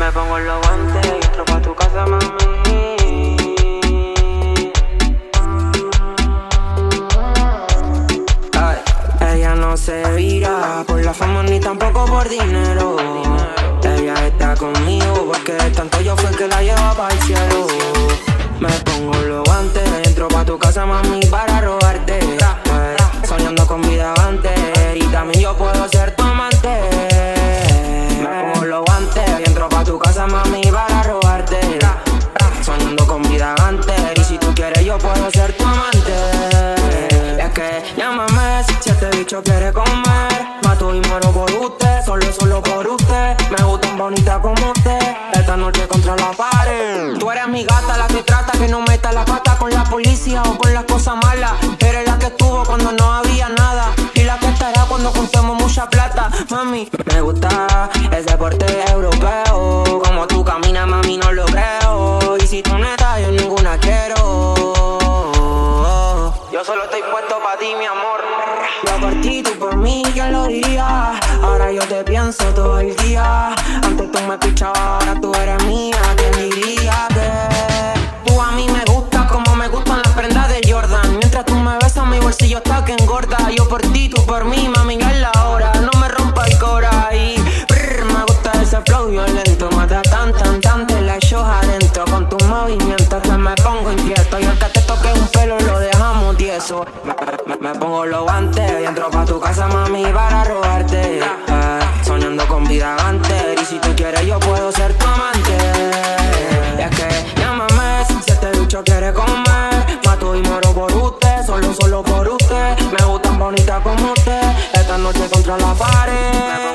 Me pongo los guantes y entro pa' tu casa, mami. Ay, ella no se vira por la fama ni tampoco por dinero. Ella está conmigo porque tanto yo fue que la lleva para el cielo. Me pongo los guantes, entro pa' tu casa, mami, para robarte. Soñando con vida antes y también yo puedo ser pa' tu casa, mami, para robarte. Soñando con vida antes y si tú quieres yo puedo ser tu amante. Es que llámame si este bicho quiere comer. Mato y muero por usted, solo, solo por usted. Me gustan bonita como usted. Esta noche contra la pared. Tú eres mi gata, la que trata que no meta la pata con la policía o con las cosas malas. Eres la que estuvo cuando no Mami, me gusta ese porte europeo. Como tú caminas, mami, no lo creo. Y si tú neta, yo ninguna quiero. Yo solo estoy puesto para ti, mi amor. Yo por ti, tú por mí, ¿quién lo diría? Ahora yo te pienso todo el día. Antes tú me pichabas, ahora tú eres mía. ¿Quién diría que tú a mí me gustas como me gustan las prendas de Jordan? Mientras tú me besas, mi bolsillo está que engorda. Yo por ti, tú por mí, mami, la flow violento. Mata tan, tan, tan, te la echo adentro. Con tus movimientos que me pongo inquieto. Y el que te toque un pelo lo dejamos tieso. Me, me- pongo los guantes y entro pa' tu casa, mami, para robarte. Eh, soñando con vida antes. Y si tú quieres, yo puedo ser tu amante. Y es que llámame si este bicho quiere comer. Mato y muero por usted, solo, solo por usted. Me gustan bonitas como usted. Esta noche contra la pared.